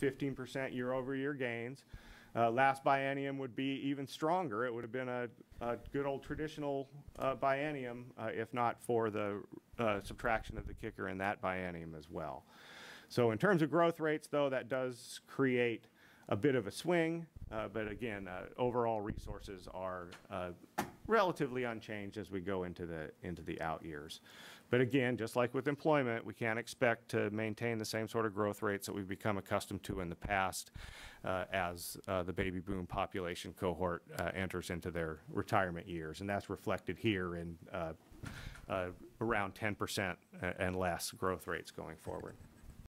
15% year-over-year gains. Uh, Last biennium would be even stronger. It would have been a, a good old traditional uh, biennium, uh, if not for the uh, subtraction of the kicker in that biennium as well. So in terms of growth rates, though, that does create a bit of a swing. uh, But again, uh, overall resources are relatively unchanged as we go into the, into the out years. But again, just like with employment, we can't expect to maintain the same sort of growth rates that we've become accustomed to in the past uh, as uh, the baby boom population cohort uh, enters into their retirement years. And that's reflected here in uh, uh, around 10% and less growth rates going forward.